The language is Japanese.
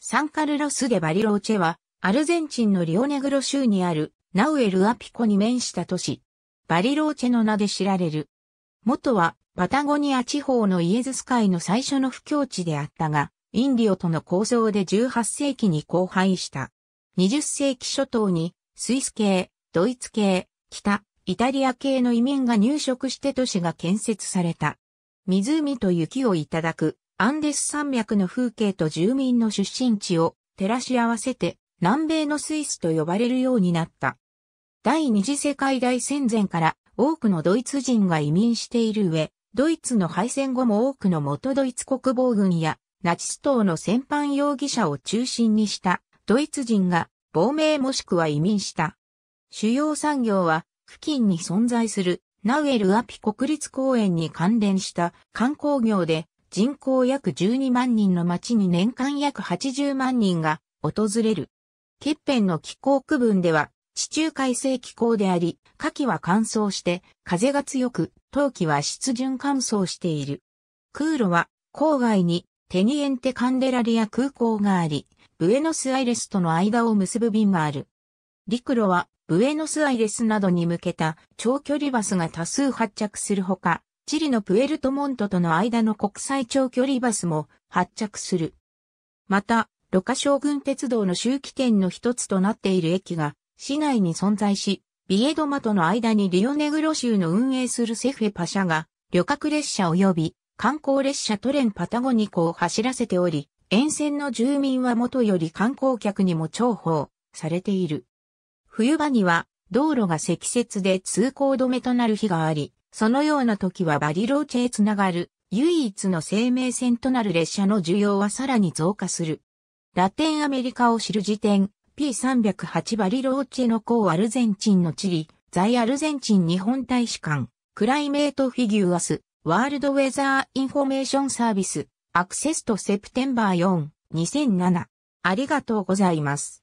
サンカルロス・デ・バリローチェは、アルゼンチンのリオネグロ州にあるナウエル・アピコに面した都市、バリローチェの名で知られる。元はパタゴニア地方のイエズス海の最初の不況地であったが、インディオとの構想で18世紀に荒廃した。20世紀初頭にスイス系、ドイツ系、北、イタリア系の移民が入植して都市が建設された。湖と雪をいただくアンデス山脈の風景と住民の出身地を照らし合わせて南米のスイスと呼ばれるようになった。第二次世界大戦前から多くのドイツ人が移民している上、ドイツの敗戦後も多くの元ドイツ国防軍やナチス党の戦犯容疑者を中心にしたドイツ人が亡命もしくは移民した。主要産業は付近に存在するナウエルアピ国立公園に関連した観光業で人口約12万人の町に年間約80万人が訪れる。欠片の気候区分では地中海性気候であり、夏季は乾燥して風が強く、冬季は湿潤乾燥している。空路は郊外にテニエンテカンデラリア空港があり、ブエノスアイレスとの間を結ぶ便がある。陸路はブエノスアイレスなどに向けた長距離バスが多数発着するほか、チリのプエルトモントとの間の国際長距離バスも発着する。また、ロカ将軍鉄道の周期点の一つとなっている駅が市内に存在し、ビエドマとの間にリオネグロ州の運営するセフェパ社が旅客列車及び観光列車トレンパタゴニコを走らせており、沿線の住民はもとより観光客にも重宝されている。冬場には道路が積雪で通行止めとなる日があり、そのような時はバリローチェへつながる唯一の生命線となる列車の需要はさらに増加する。ラテンアメリカを知る事典、P308 バリローチェの港アルゼンチンのチリ、在アルゼンチン日本大使館、 Climate Figures、World Weather Information Service、Accessed September 4、2007。ありがとうございます。